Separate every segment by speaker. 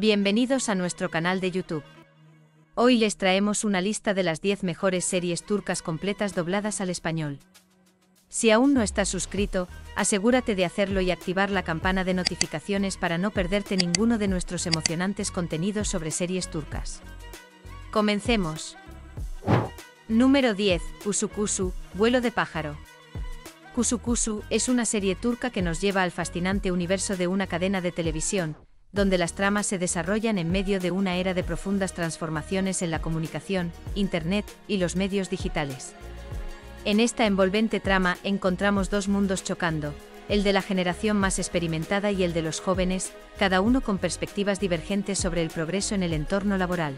Speaker 1: Bienvenidos a nuestro canal de YouTube. Hoy les traemos una lista de las 10 mejores series turcas completas dobladas al español. Si aún no estás suscrito, asegúrate de hacerlo y activar la campana de notificaciones para no perderte ninguno de nuestros emocionantes contenidos sobre series turcas. Comencemos. Número 10. Kusukusu, vuelo de pájaro. Kusukusu es una serie turca que nos lleva al fascinante universo de una cadena de televisión, donde las tramas se desarrollan en medio de una era de profundas transformaciones en la comunicación, Internet y los medios digitales. En esta envolvente trama encontramos dos mundos chocando, el de la generación más experimentada y el de los jóvenes, cada uno con perspectivas divergentes sobre el progreso en el entorno laboral.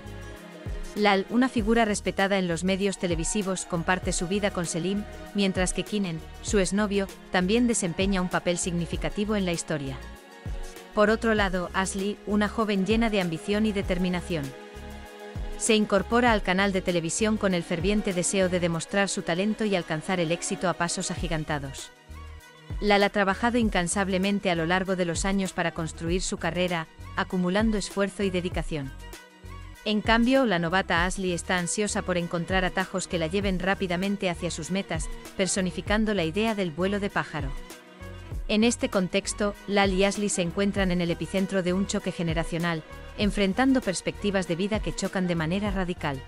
Speaker 1: Lal, una figura respetada en los medios televisivos, comparte su vida con Selim, mientras que Kinen, su exnovio, también desempeña un papel significativo en la historia. Por otro lado, Ashley, una joven llena de ambición y determinación. Se incorpora al canal de televisión con el ferviente deseo de demostrar su talento y alcanzar el éxito a pasos agigantados. Lal ha trabajado incansablemente a lo largo de los años para construir su carrera, acumulando esfuerzo y dedicación. En cambio, la novata Ashley está ansiosa por encontrar atajos que la lleven rápidamente hacia sus metas, personificando la idea del vuelo de pájaro. En este contexto, Lal y Ashley se encuentran en el epicentro de un choque generacional, enfrentando perspectivas de vida que chocan de manera radical.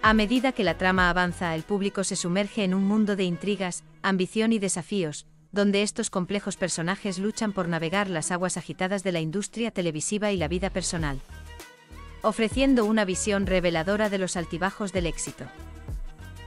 Speaker 1: A medida que la trama avanza, el público se sumerge en un mundo de intrigas, ambición y desafíos, donde estos complejos personajes luchan por navegar las aguas agitadas de la industria televisiva y la vida personal, ofreciendo una visión reveladora de los altibajos del éxito.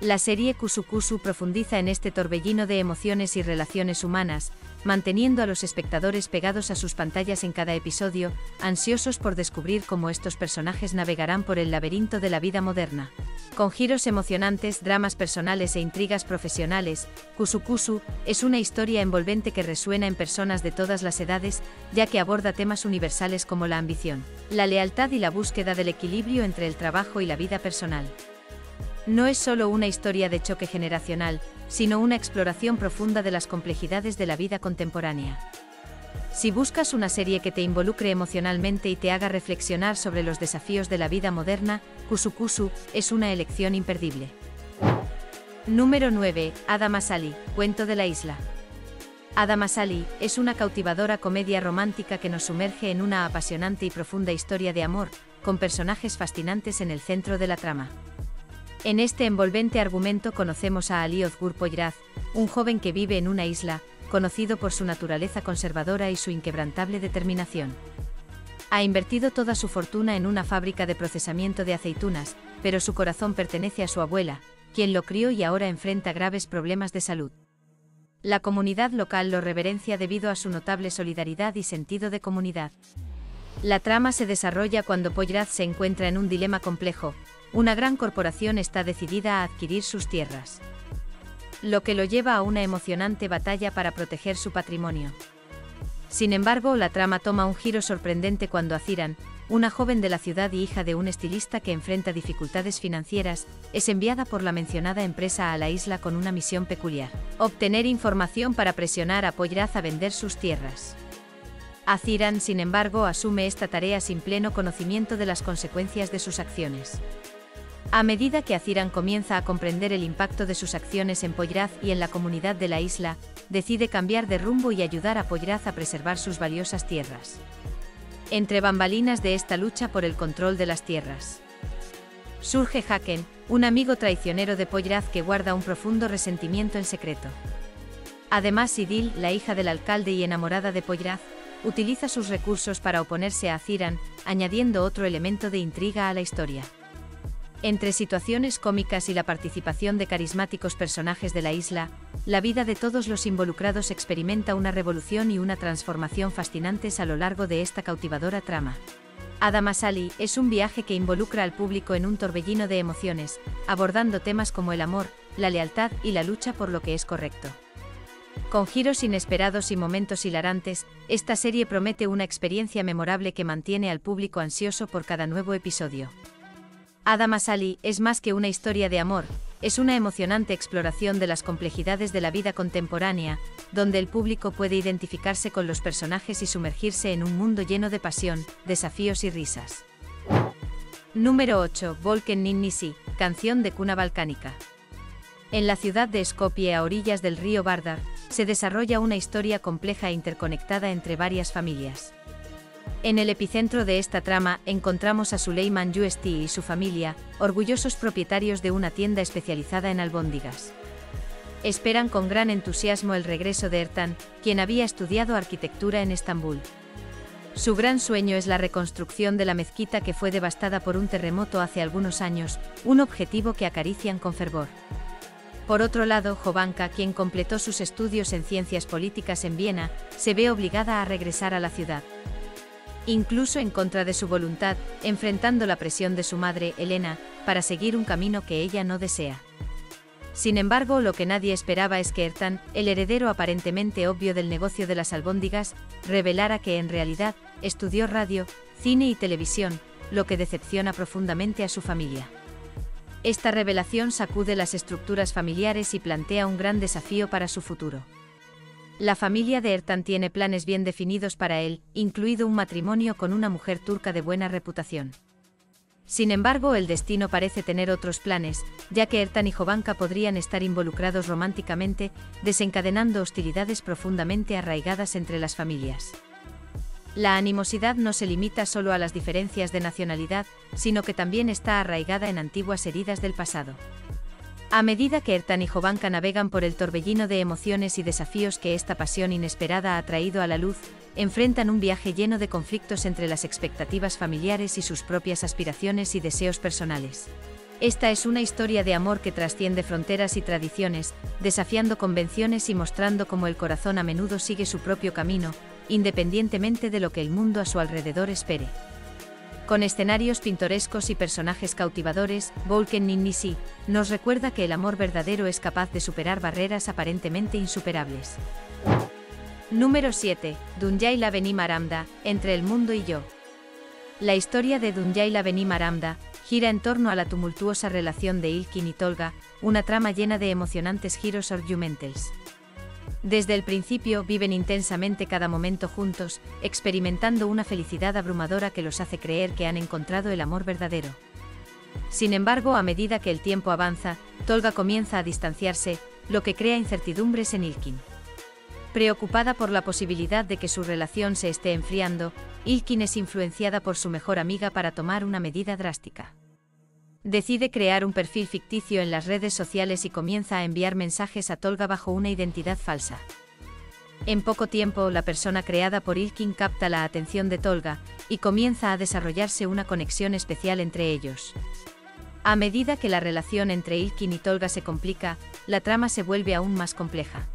Speaker 1: La serie Kusukusu profundiza en este torbellino de emociones y relaciones humanas, manteniendo a los espectadores pegados a sus pantallas en cada episodio, ansiosos por descubrir cómo estos personajes navegarán por el laberinto de la vida moderna. Con giros emocionantes, dramas personales e intrigas profesionales, Kusukusu es una historia envolvente que resuena en personas de todas las edades, ya que aborda temas universales como la ambición, la lealtad y la búsqueda del equilibrio entre el trabajo y la vida personal. No es solo una historia de choque generacional, sino una exploración profunda de las complejidades de la vida contemporánea. Si buscas una serie que te involucre emocionalmente y te haga reflexionar sobre los desafíos de la vida moderna, Kusukusu es una elección imperdible. Número 9. Adamasali, Cuento de la Isla. Adamasali es una cautivadora comedia romántica que nos sumerge en una apasionante y profunda historia de amor, con personajes fascinantes en el centro de la trama. En este envolvente argumento conocemos a Ali Ozgur Poyraz, un joven que vive en una isla, conocido por su naturaleza conservadora y su inquebrantable determinación. Ha invertido toda su fortuna en una fábrica de procesamiento de aceitunas, pero su corazón pertenece a su abuela, quien lo crió y ahora enfrenta graves problemas de salud. La comunidad local lo reverencia debido a su notable solidaridad y sentido de comunidad. La trama se desarrolla cuando Poyraz se encuentra en un dilema complejo, una gran corporación está decidida a adquirir sus tierras. Lo que lo lleva a una emocionante batalla para proteger su patrimonio. Sin embargo, la trama toma un giro sorprendente cuando Aziran, una joven de la ciudad y hija de un estilista que enfrenta dificultades financieras, es enviada por la mencionada empresa a la isla con una misión peculiar. Obtener información para presionar a Poyraz a vender sus tierras. Aziran, sin embargo, asume esta tarea sin pleno conocimiento de las consecuencias de sus acciones. A medida que Aziran comienza a comprender el impacto de sus acciones en Poyraz y en la comunidad de la isla, decide cambiar de rumbo y ayudar a Poyraz a preservar sus valiosas tierras. Entre bambalinas de esta lucha por el control de las tierras. Surge Haken, un amigo traicionero de Poyraz que guarda un profundo resentimiento en secreto. Además, Sidil, la hija del alcalde y enamorada de Poyraz, utiliza sus recursos para oponerse a Aziran, añadiendo otro elemento de intriga a la historia. Entre situaciones cómicas y la participación de carismáticos personajes de la isla, la vida de todos los involucrados experimenta una revolución y una transformación fascinantes a lo largo de esta cautivadora trama. Adamasali es un viaje que involucra al público en un torbellino de emociones, abordando temas como el amor, la lealtad y la lucha por lo que es correcto. Con giros inesperados y momentos hilarantes, esta serie promete una experiencia memorable que mantiene al público ansioso por cada nuevo episodio. Adamasali es más que una historia de amor, es una emocionante exploración de las complejidades de la vida contemporánea, donde el público puede identificarse con los personajes y sumergirse en un mundo lleno de pasión, desafíos y risas. Número 8. Volken Ninnisi, canción de cuna balcánica. En la ciudad de Skopje a orillas del río Vardar, se desarrolla una historia compleja e interconectada entre varias familias. En el epicentro de esta trama encontramos a Suleiman Yuesti y su familia, orgullosos propietarios de una tienda especializada en albóndigas. Esperan con gran entusiasmo el regreso de Ertan, quien había estudiado arquitectura en Estambul. Su gran sueño es la reconstrucción de la mezquita que fue devastada por un terremoto hace algunos años, un objetivo que acarician con fervor. Por otro lado, Jovanka, quien completó sus estudios en ciencias políticas en Viena, se ve obligada a regresar a la ciudad incluso en contra de su voluntad, enfrentando la presión de su madre, Elena, para seguir un camino que ella no desea. Sin embargo, lo que nadie esperaba es que Ertan, el heredero aparentemente obvio del negocio de las albóndigas, revelara que en realidad estudió radio, cine y televisión, lo que decepciona profundamente a su familia. Esta revelación sacude las estructuras familiares y plantea un gran desafío para su futuro. La familia de Ertan tiene planes bien definidos para él, incluido un matrimonio con una mujer turca de buena reputación. Sin embargo, el destino parece tener otros planes, ya que Ertan y Jovanka podrían estar involucrados románticamente, desencadenando hostilidades profundamente arraigadas entre las familias. La animosidad no se limita solo a las diferencias de nacionalidad, sino que también está arraigada en antiguas heridas del pasado. A medida que Ertan y Jovanka navegan por el torbellino de emociones y desafíos que esta pasión inesperada ha traído a la luz, enfrentan un viaje lleno de conflictos entre las expectativas familiares y sus propias aspiraciones y deseos personales. Esta es una historia de amor que trasciende fronteras y tradiciones, desafiando convenciones y mostrando cómo el corazón a menudo sigue su propio camino, independientemente de lo que el mundo a su alrededor espere. Con escenarios pintorescos y personajes cautivadores, Volken Ninnisi nos recuerda que el amor verdadero es capaz de superar barreras aparentemente insuperables. Número 7. Dunyaila Benim Aramda, Entre el mundo y yo. La historia de Dunyaila Benim Aramda gira en torno a la tumultuosa relación de Ilkin y Tolga, una trama llena de emocionantes giros argumentals. Desde el principio viven intensamente cada momento juntos, experimentando una felicidad abrumadora que los hace creer que han encontrado el amor verdadero. Sin embargo, a medida que el tiempo avanza, Tolga comienza a distanciarse, lo que crea incertidumbres en Ilkin. Preocupada por la posibilidad de que su relación se esté enfriando, Ilkin es influenciada por su mejor amiga para tomar una medida drástica. Decide crear un perfil ficticio en las redes sociales y comienza a enviar mensajes a Tolga bajo una identidad falsa. En poco tiempo, la persona creada por Ilkin capta la atención de Tolga y comienza a desarrollarse una conexión especial entre ellos. A medida que la relación entre Ilkin y Tolga se complica, la trama se vuelve aún más compleja.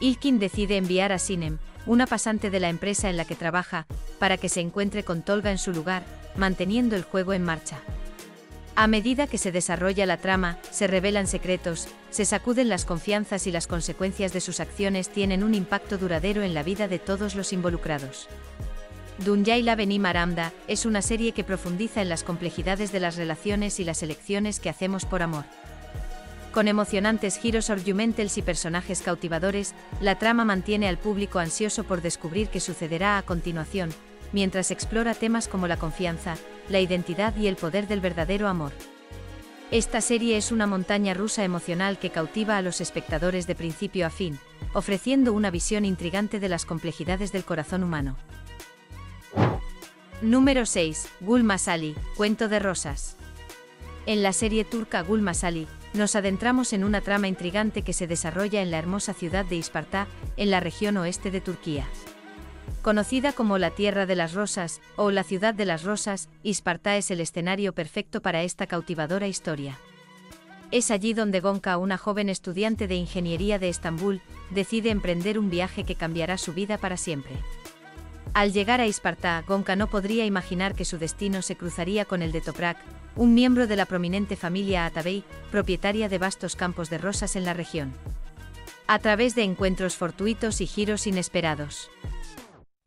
Speaker 1: Ilkin decide enviar a Sinem, una pasante de la empresa en la que trabaja, para que se encuentre con Tolga en su lugar, manteniendo el juego en marcha. A medida que se desarrolla la trama, se revelan secretos, se sacuden las confianzas y las consecuencias de sus acciones tienen un impacto duradero en la vida de todos los involucrados. Dunyaila Benim Aramda es una serie que profundiza en las complejidades de las relaciones y las elecciones que hacemos por amor. Con emocionantes giros argumentals y personajes cautivadores, la trama mantiene al público ansioso por descubrir qué sucederá a continuación, mientras explora temas como la confianza, la identidad y el poder del verdadero amor. Esta serie es una montaña rusa emocional que cautiva a los espectadores de principio a fin, ofreciendo una visión intrigante de las complejidades del corazón humano. Número 6. Gul Masali, Cuento de Rosas. En la serie turca Gul Masali, nos adentramos en una trama intrigante que se desarrolla en la hermosa ciudad de Isparta, en la región oeste de Turquía. Conocida como la Tierra de las Rosas, o la Ciudad de las Rosas, Isparta es el escenario perfecto para esta cautivadora historia. Es allí donde Gonka, una joven estudiante de ingeniería de Estambul, decide emprender un viaje que cambiará su vida para siempre. Al llegar a Isparta, Gonka no podría imaginar que su destino se cruzaría con el de Toprak, un miembro de la prominente familia Atabey, propietaria de vastos campos de rosas en la región. A través de encuentros fortuitos y giros inesperados.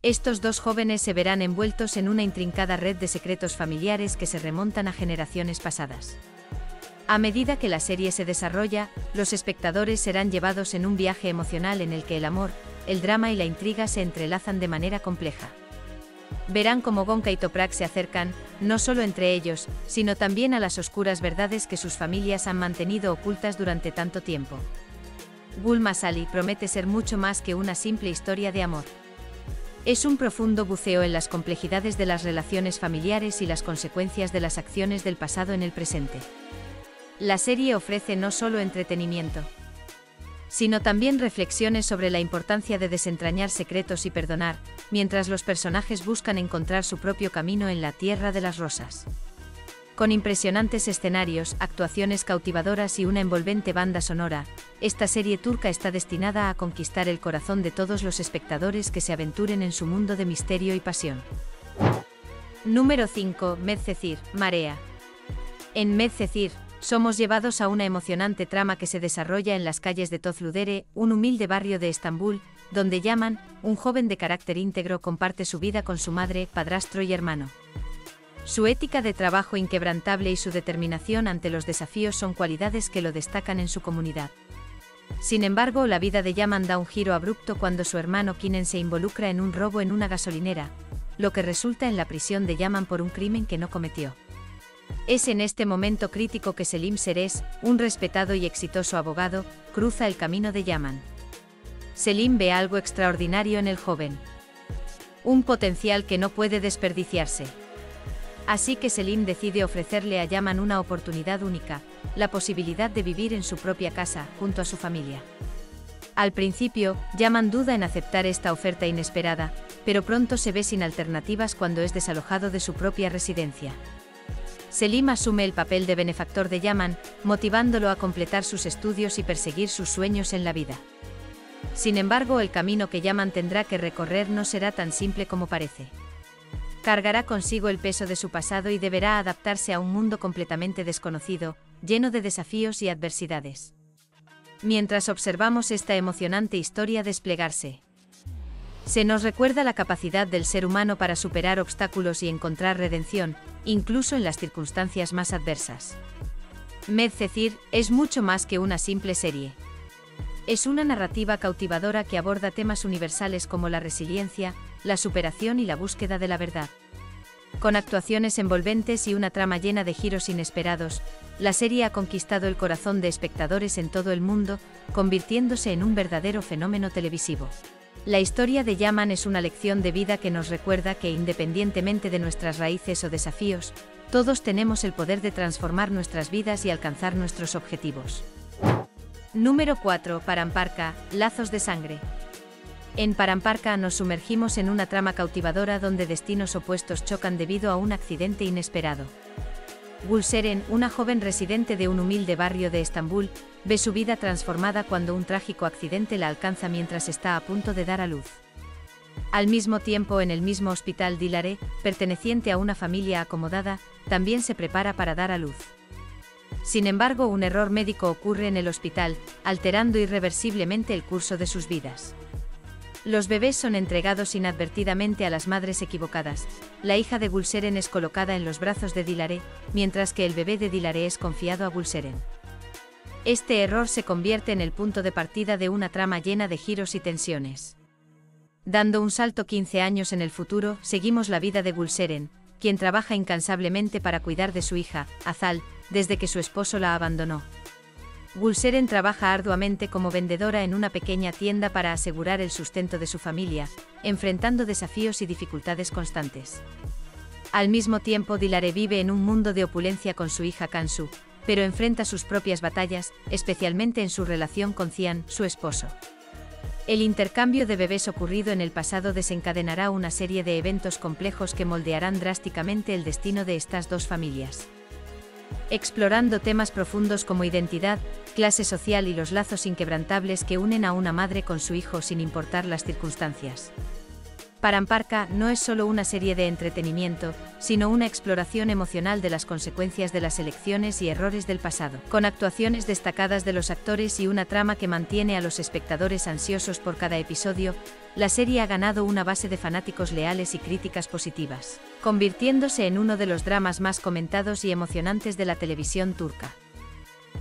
Speaker 1: Estos dos jóvenes se verán envueltos en una intrincada red de secretos familiares que se remontan a generaciones pasadas. A medida que la serie se desarrolla, los espectadores serán llevados en un viaje emocional en el que el amor, el drama y la intriga se entrelazan de manera compleja. Verán cómo Gonka y Toprak se acercan, no solo entre ellos, sino también a las oscuras verdades que sus familias han mantenido ocultas durante tanto tiempo. Gul Masali promete ser mucho más que una simple historia de amor. Es un profundo buceo en las complejidades de las relaciones familiares y las consecuencias de las acciones del pasado en el presente. La serie ofrece no solo entretenimiento, sino también reflexiones sobre la importancia de desentrañar secretos y perdonar, mientras los personajes buscan encontrar su propio camino en la Tierra de las Rosas. Con impresionantes escenarios, actuaciones cautivadoras y una envolvente banda sonora, esta serie turca está destinada a conquistar el corazón de todos los espectadores que se aventuren en su mundo de misterio y pasión. Número 5. Medcecir, Marea. En Medcecir, somos llevados a una emocionante trama que se desarrolla en las calles de Tozludere, un humilde barrio de Estambul, donde Yaman, un joven de carácter íntegro, comparte su vida con su madre, padrastro y hermano. Su ética de trabajo inquebrantable y su determinación ante los desafíos son cualidades que lo destacan en su comunidad. Sin embargo, la vida de Yaman da un giro abrupto cuando su hermano Kinen se involucra en un robo en una gasolinera, lo que resulta en la prisión de Yaman por un crimen que no cometió. Es en este momento crítico que Selim Seres, un respetado y exitoso abogado, cruza el camino de Yaman. Selim ve algo extraordinario en el joven. Un potencial que no puede desperdiciarse. Así que Selim decide ofrecerle a Yaman una oportunidad única, la posibilidad de vivir en su propia casa, junto a su familia. Al principio, Yaman duda en aceptar esta oferta inesperada, pero pronto se ve sin alternativas cuando es desalojado de su propia residencia. Selim asume el papel de benefactor de Yaman, motivándolo a completar sus estudios y perseguir sus sueños en la vida. Sin embargo, el camino que Yaman tendrá que recorrer no será tan simple como parece cargará consigo el peso de su pasado y deberá adaptarse a un mundo completamente desconocido, lleno de desafíos y adversidades. Mientras observamos esta emocionante historia desplegarse, se nos recuerda la capacidad del ser humano para superar obstáculos y encontrar redención, incluso en las circunstancias más adversas. Medcecir es mucho más que una simple serie. Es una narrativa cautivadora que aborda temas universales como la resiliencia, la superación y la búsqueda de la verdad. Con actuaciones envolventes y una trama llena de giros inesperados, la serie ha conquistado el corazón de espectadores en todo el mundo, convirtiéndose en un verdadero fenómeno televisivo. La historia de Yaman es una lección de vida que nos recuerda que independientemente de nuestras raíces o desafíos, todos tenemos el poder de transformar nuestras vidas y alcanzar nuestros objetivos. Número 4. Paramparca, Lazos de Sangre. En Paramparca nos sumergimos en una trama cautivadora donde destinos opuestos chocan debido a un accidente inesperado. Gulseren, una joven residente de un humilde barrio de Estambul, ve su vida transformada cuando un trágico accidente la alcanza mientras está a punto de dar a luz. Al mismo tiempo, en el mismo hospital Dilare, perteneciente a una familia acomodada, también se prepara para dar a luz. Sin embargo, un error médico ocurre en el hospital, alterando irreversiblemente el curso de sus vidas. Los bebés son entregados inadvertidamente a las madres equivocadas. La hija de Gulseren es colocada en los brazos de Dilaré, mientras que el bebé de Dilaré es confiado a Gulseren. Este error se convierte en el punto de partida de una trama llena de giros y tensiones. Dando un salto 15 años en el futuro, seguimos la vida de Gulseren, quien trabaja incansablemente para cuidar de su hija, Azal, desde que su esposo la abandonó. Gulseren trabaja arduamente como vendedora en una pequeña tienda para asegurar el sustento de su familia, enfrentando desafíos y dificultades constantes. Al mismo tiempo, Dilare vive en un mundo de opulencia con su hija Kansu, pero enfrenta sus propias batallas, especialmente en su relación con Cian, su esposo. El intercambio de bebés ocurrido en el pasado desencadenará una serie de eventos complejos que moldearán drásticamente el destino de estas dos familias explorando temas profundos como identidad, clase social y los lazos inquebrantables que unen a una madre con su hijo sin importar las circunstancias. Paramparca no es solo una serie de entretenimiento, sino una exploración emocional de las consecuencias de las elecciones y errores del pasado, con actuaciones destacadas de los actores y una trama que mantiene a los espectadores ansiosos por cada episodio, la serie ha ganado una base de fanáticos leales y críticas positivas, convirtiéndose en uno de los dramas más comentados y emocionantes de la televisión turca.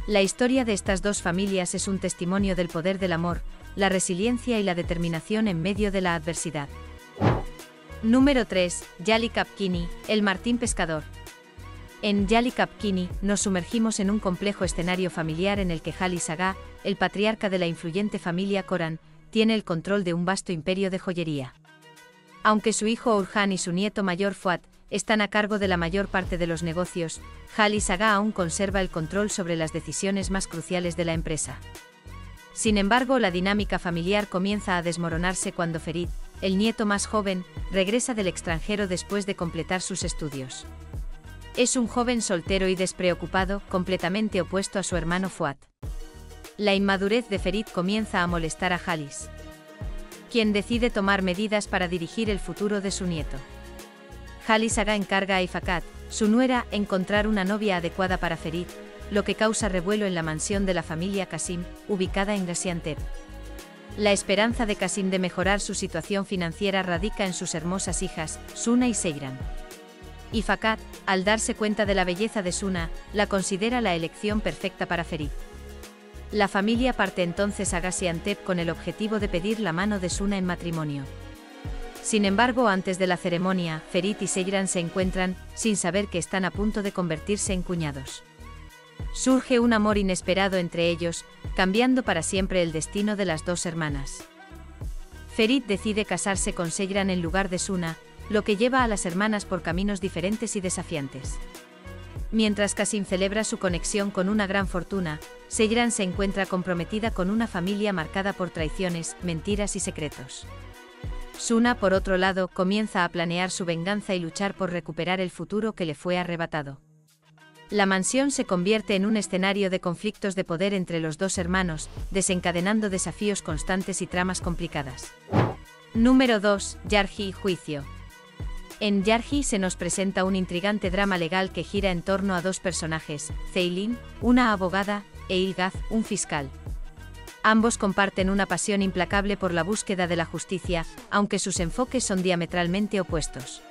Speaker 1: La historia de estas dos familias es un testimonio del poder del amor, la resiliencia y la determinación en medio de la adversidad. Número 3. Yali Kapkini, el Martín Pescador. En Yali Kapkini, nos sumergimos en un complejo escenario familiar en el que Jali Saga, el patriarca de la influyente familia Koran, tiene el control de un vasto imperio de joyería. Aunque su hijo Urhan y su nieto mayor Fuad están a cargo de la mayor parte de los negocios, Jali Saga aún conserva el control sobre las decisiones más cruciales de la empresa. Sin embargo, la dinámica familiar comienza a desmoronarse cuando Ferid, el nieto más joven, regresa del extranjero después de completar sus estudios. Es un joven soltero y despreocupado, completamente opuesto a su hermano Fuad. La inmadurez de Ferid comienza a molestar a Jalis, quien decide tomar medidas para dirigir el futuro de su nieto. Jalis Aga encarga a Ifakat, su nuera, encontrar una novia adecuada para Ferid, lo que causa revuelo en la mansión de la familia Kasim, ubicada en Gaziantep. La esperanza de Kasim de mejorar su situación financiera radica en sus hermosas hijas, Suna y Seiran y al darse cuenta de la belleza de Suna, la considera la elección perfecta para Ferid. La familia parte entonces a Gaziantep con el objetivo de pedir la mano de Suna en matrimonio. Sin embargo, antes de la ceremonia, Ferit y Seyran se encuentran, sin saber que están a punto de convertirse en cuñados. Surge un amor inesperado entre ellos, cambiando para siempre el destino de las dos hermanas. Ferit decide casarse con Seyran en lugar de Suna, lo que lleva a las hermanas por caminos diferentes y desafiantes. Mientras Kasim celebra su conexión con una gran fortuna, Seyran se encuentra comprometida con una familia marcada por traiciones, mentiras y secretos. Suna, por otro lado, comienza a planear su venganza y luchar por recuperar el futuro que le fue arrebatado. La mansión se convierte en un escenario de conflictos de poder entre los dos hermanos, desencadenando desafíos constantes y tramas complicadas. Número 2. Yarji Juicio. En Yarji se nos presenta un intrigante drama legal que gira en torno a dos personajes, Ceylin, una abogada, e Ilgaz, un fiscal. Ambos comparten una pasión implacable por la búsqueda de la justicia, aunque sus enfoques son diametralmente opuestos.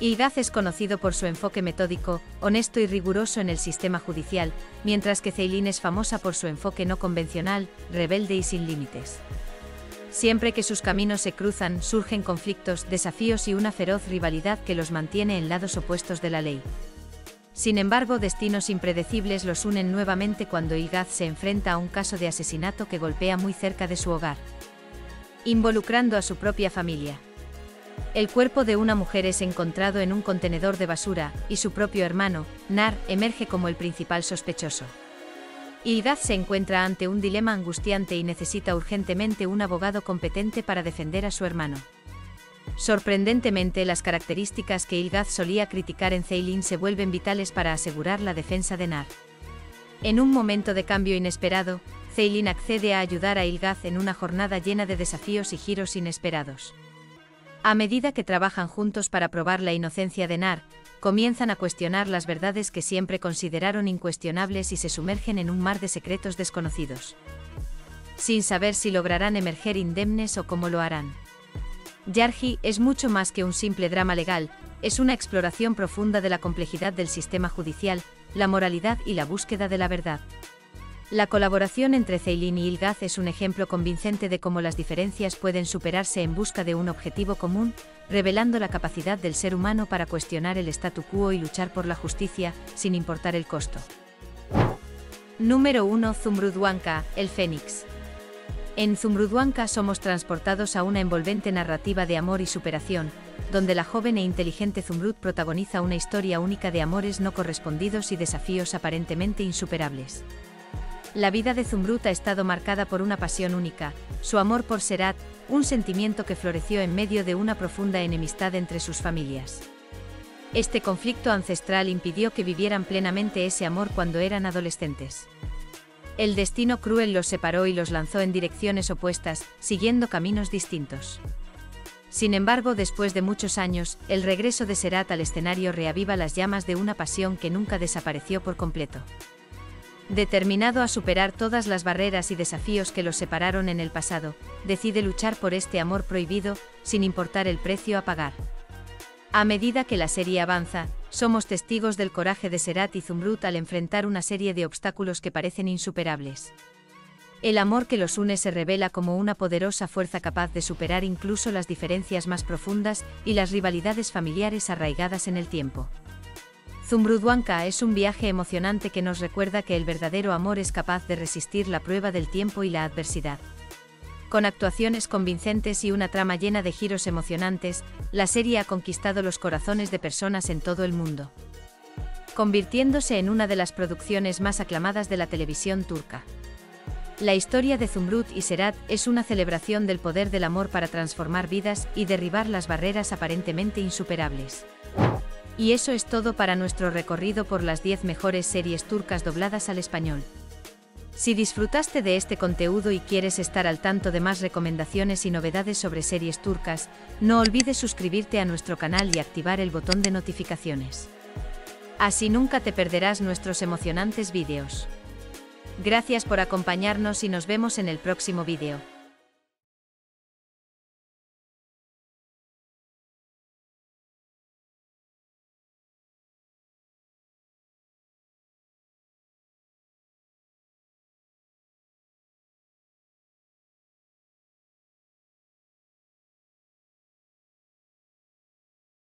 Speaker 1: Ilgaz es conocido por su enfoque metódico, honesto y riguroso en el sistema judicial, mientras que Ceylin es famosa por su enfoque no convencional, rebelde y sin límites. Siempre que sus caminos se cruzan, surgen conflictos, desafíos y una feroz rivalidad que los mantiene en lados opuestos de la ley. Sin embargo, destinos impredecibles los unen nuevamente cuando Ilgaz se enfrenta a un caso de asesinato que golpea muy cerca de su hogar, involucrando a su propia familia. El cuerpo de una mujer es encontrado en un contenedor de basura, y su propio hermano, Nar, emerge como el principal sospechoso. Ilgaz se encuentra ante un dilema angustiante y necesita urgentemente un abogado competente para defender a su hermano. Sorprendentemente, las características que Ilgaz solía criticar en Ceylin se vuelven vitales para asegurar la defensa de Nar. En un momento de cambio inesperado, Ceylin accede a ayudar a Ilgaz en una jornada llena de desafíos y giros inesperados. A medida que trabajan juntos para probar la inocencia de Nar, comienzan a cuestionar las verdades que siempre consideraron incuestionables y se sumergen en un mar de secretos desconocidos. Sin saber si lograrán emerger indemnes o cómo lo harán. Yarji es mucho más que un simple drama legal, es una exploración profunda de la complejidad del sistema judicial, la moralidad y la búsqueda de la verdad. La colaboración entre Ceylin y Ilgaz es un ejemplo convincente de cómo las diferencias pueden superarse en busca de un objetivo común, revelando la capacidad del ser humano para cuestionar el statu quo y luchar por la justicia, sin importar el costo. Número 1 Zumbrudwanka, el Fénix. En Zumbrudwanka somos transportados a una envolvente narrativa de amor y superación, donde la joven e inteligente Zumbrud protagoniza una historia única de amores no correspondidos y desafíos aparentemente insuperables. La vida de Zumbrut ha estado marcada por una pasión única, su amor por Serat, un sentimiento que floreció en medio de una profunda enemistad entre sus familias. Este conflicto ancestral impidió que vivieran plenamente ese amor cuando eran adolescentes. El destino cruel los separó y los lanzó en direcciones opuestas, siguiendo caminos distintos. Sin embargo, después de muchos años, el regreso de Serat al escenario reaviva las llamas de una pasión que nunca desapareció por completo. Determinado a superar todas las barreras y desafíos que los separaron en el pasado, decide luchar por este amor prohibido, sin importar el precio a pagar. A medida que la serie avanza, somos testigos del coraje de Serat y Zumbrut al enfrentar una serie de obstáculos que parecen insuperables. El amor que los une se revela como una poderosa fuerza capaz de superar incluso las diferencias más profundas y las rivalidades familiares arraigadas en el tiempo. Zumbrudwanka es un viaje emocionante que nos recuerda que el verdadero amor es capaz de resistir la prueba del tiempo y la adversidad. Con actuaciones convincentes y una trama llena de giros emocionantes, la serie ha conquistado los corazones de personas en todo el mundo, convirtiéndose en una de las producciones más aclamadas de la televisión turca. La historia de Zumbrut y Serat es una celebración del poder del amor para transformar vidas y derribar las barreras aparentemente insuperables. Y eso es todo para nuestro recorrido por las 10 mejores series turcas dobladas al español. Si disfrutaste de este contenido y quieres estar al tanto de más recomendaciones y novedades sobre series turcas, no olvides suscribirte a nuestro canal y activar el botón de notificaciones. Así nunca te perderás nuestros emocionantes vídeos. Gracias por acompañarnos y nos vemos en el próximo vídeo.